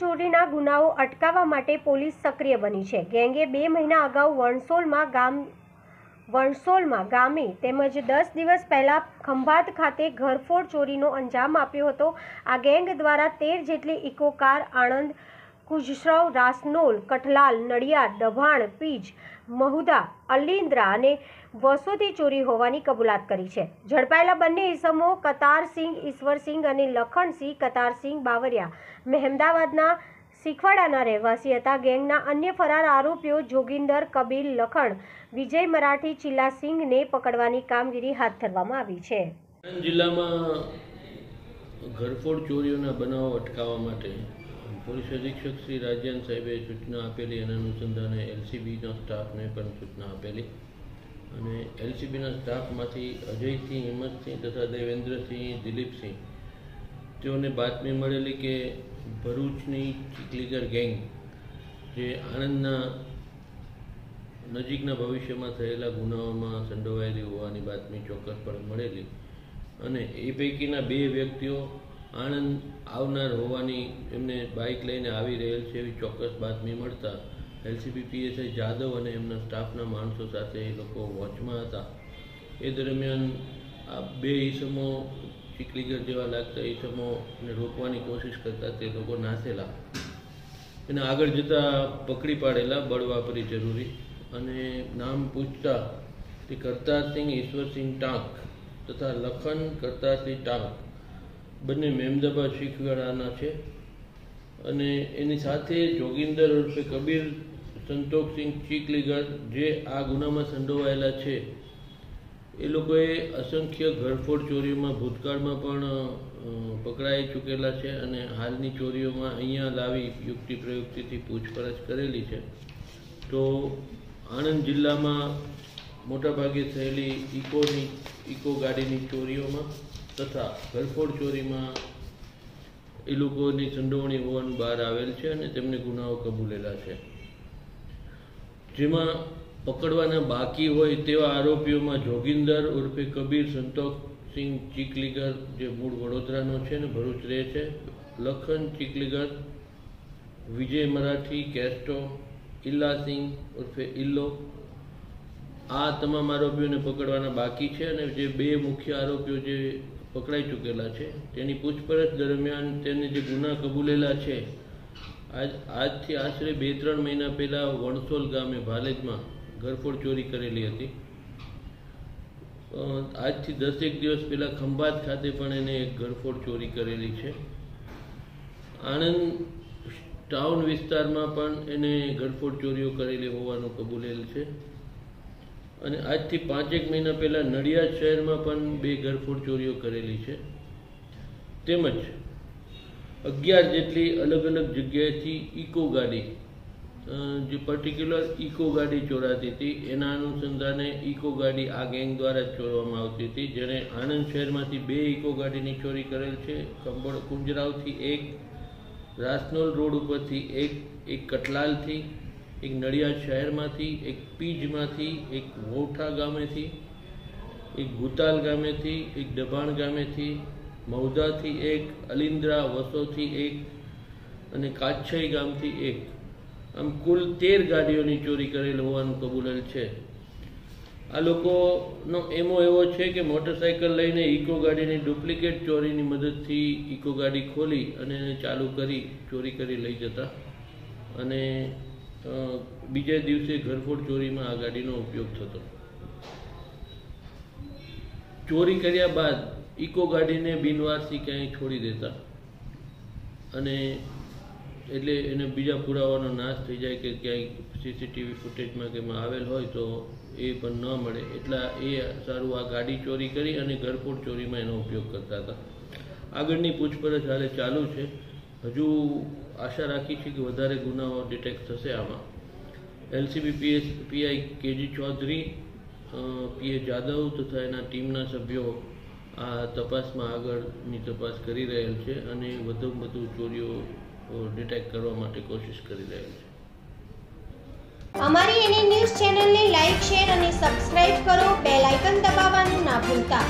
ચોરીના ગુનાઓ અટકાવવા માટે પોલીસ સક્રિય બની છે. ગેંગે બે મહિના અગાઉ વણસોલમાં ગામ, વણસોલમાં ગામે તેમજ દસ દિવસ પહેલા ખંભાત ખાતે ઘરફોડ ચોરીનો અંજામ આપ્યો હતો. આ ગેંગ દ્વારા તેર જેટલી ઇકો કાર, આણંદ કુજસવ રાસનોલ, કઠલાલ, નડિયાદ, દભાણ, પીજ, મહુદા, અલિન્દ્રા અને વસોથી ચોરી હોવાની કબૂલાત કરી છે. ઝડપાયેલા બંને ઇસમો કતારસિંહ ઈશ્વરસિંહ અને લખણસિંહ કતારસિંહ બાવરિયા મહેમદાવાદના શીખવાડાના રહેવાસી હતા. ગેંગના અન્ય ફરાર આરોપીઓ જોગિંદર કબીલ લખણ, વિજય મરાઠી ચિલ્લાસિંહને પકડવાની કામગીરી હાથ ધરવામાં આવી છે. જિલ્લામાં ઘરફોડ ચોરીઓના બનાવો અટકાવવા માટે પોલીસ અધિક્ષક શ્રી રાજ્યાન સાહેબે સૂચના આપેલી અને અનુસંધાને એલસીબીના સ્ટાફને પણ સૂચના આપેલી. અને એલસીબીના સ્ટાફમાંથી અજયસિંહ, હિંમતસિંહ તથા દેવેન્દ્રસિંહ, દિલીપસિંહ. તેઓને બાતમી મળેલી કે ભરૂચની ચીકલીગર ગેંગ, જે આણંદના નજીકના ભવિષ્યમાં થયેલા ગુનાઓમાં સંડોવાયેલી હોવાની બાતમી ચોક્કસપણે મળેલી. અને એ પૈકીના બે વ્યક્તિઓ આણંદ આવનાર હોવાની એમને બાઇક લઈને આવી રહેલ છે એવી ચોક્કસ બાતમી મળતા એલસીબી પીએસઆઈ જાદવ અને એમના સ્ટાફના માણસો સાથે એ લોકો વોચમાં હતા. એ દરમિયાન આ બે ઈસમો ચીકલીગર જેવા લાગતા ઈસમોને રોકવાની કોશિશ કરતા તે લોકો નાસેલા. એને આગળ જતાં પકડી પાડેલા બળ વાપરી જરૂરી અને નામ પૂછતા તે કરતારસિંહ, ઈશ્વરસિંહ ટાંક તથા લખન કરતારસિંહ ટાંક બંને મેમદાબાદ શીખવાડાના છે. અને એની સાથે જોગિંદર ઉર્ફે કબીર સંતોષસિંહ ચીકલીગર જે આ ગુનામાં સંડોવાયેલા છે. એ લોકોએ અસંખ્ય ઘરફોડ ચોરીઓમાં, ભૂતકાળમાં પણ પકડાઈ ચૂકેલા છે અને હાલની ચોરીઓમાં અહીંયા લાવી યુક્તિ પ્રયુક્તિથી પૂછપરછ કરેલી છે. તો આણંદ જિલ્લામાં મોટાભાગે થયેલી ઇકોની, ઇકો ગાડીની ચોરીઓમાં તથા ઘરફોડ ચોરીમાં એ લોકોની સંડોવણી હોવાનું બહાર આવેલ છે અને તેમને ગુનાઓ કબૂલેલા છે. જેમાં પકડવાના બાકી હોય તેવા આરોપીઓમાં જોગિંદર ઉર્ફે કબીર સંતોષસિંહ ચીકલીગર જે મૂળ વડોદરાનો છે ને ભરૂચ રહે છે, લખન ચીકલીગર વિજય મરાઠી કેસ્ટો ઇલ્લાસિંહ ઉર્ફે ઇલ્લો આ તમામ આરોપીઓને પકડવાના બાકી છે અને જે બે મુખ્ય આરોપીઓ જે પકડાઈ ચૂકેલા છે. તેની પૂછપરછ દરમિયાન તેને જે ગુના કબૂલેલા છે, આજ, આજથી આશરે બે ત્રણ મહિના પહેલાં વણસોલ ગામે ભાલેજમાં ઘરફોડ ચોરી કરેલી હતી. આજથી દસેક દિવસ પહેલાં ખંભાત ખાતે પણ એને એક ઘરફોડ ચોરી કરેલી છે. આણંદ ટાઉન વિસ્તારમાં પણ એને ઘરફોડ ચોરીઓ કરેલી હોવાનું કબૂલેલ છે. અને આજથી પાંચેક મહિના પહેલાં નડિયાદ શહેરમાં પણ બે ઘરફોડ ચોરીઓ કરેલી છે. તેમજ અગિયાર જેટલી અલગ અલગ જગ્યાએથી ઇકો ગાડી જે પર્ટિક્યુલર ઇકો ગાડી ચોરાતી હતી, એના અનુસંધાને ઇકો ગાડી આ ગેંગ દ્વારા ચોરવામાં આવતી હતી, જેણે આણંદ શહેરમાંથી બે ઇકો ગાડીની ચોરી કરેલ છે. કંબળ કુંજરાવથી એક, રાસનોલ રોડ ઉપરથી એક એક કટલાલથી એક નડિયાદ શહેરમાંથી, એક પીજમાંથી, એક વોઠા ગામેથી, એક ગુતાલ ગામેથી, એક દબાણ ગામેથી મૌદાથી એક અલિન્દ્રા વસોથી એક અને કાછઈ ગામથી એક. આમ કુલ તેર ગાડીઓની ચોરી કરેલ હોવાનું કબૂલેલ છે. આ લોકોનો એમો એવો છે કે મોટરસાઇકલ લઈને ઇકો ગાડીની ડુપ્લિકેટ ચોરીની મદદથી ઇકો ગાડી ખોલી અને એને ચાલુ કરી, ચોરી કરી લઈ જતા. અને બીજા દિવસે ઘરફોડ ચોરીમાં આ ગાડીનો ઉપયોગ થતો. ચોરી કર્યા બાદ ઇકો ગાડીને બિનવારસી ક્યાંય છોડી દેતા. અને એટલે એને બીજા પુરાવાનો નાશ થઈ જાય કે ક્યાંય સીસીટીવી ફૂટેજમાં કે આવેલ હોય તો એ પણ ન મળે. એટલા એ સારું આ ગાડી ચોરી કરી અને ઘરફોડ ચોરીમાં એનો ઉપયોગ કરતા હતા. આગળની પૂછપરછ હાલે ચાલુ છે. હજુ આશા રાખી છે કે વધારે ગુનાઓ ડિટેક્ટ થશે આમાં. LCB PS PI KG Chaudhary PA Jadav તથા એના ટીમના સભ્યો આ તપાસમાં આગળની તપાસ કરી રહેલ છે અને વધુ વધુ ચોરીઓ ડિટેક્ટ કરવા માટે કોશિશ કરી રહેલ છે. અમારી એની ન્યૂઝ ચેનલને લાઈક, શેર અને સબસ્ક્રાઇબ કરો. બેલ આઇકન દબાવવાનું ના ભૂલતા.